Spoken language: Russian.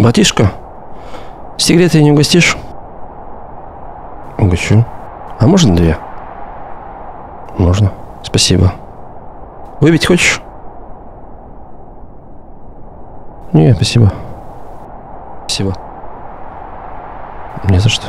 Батишка, сигареты не угостишь? Угощу. А можно две? Можно. Спасибо. Выпить хочешь? Не, спасибо. Спасибо. Не за что.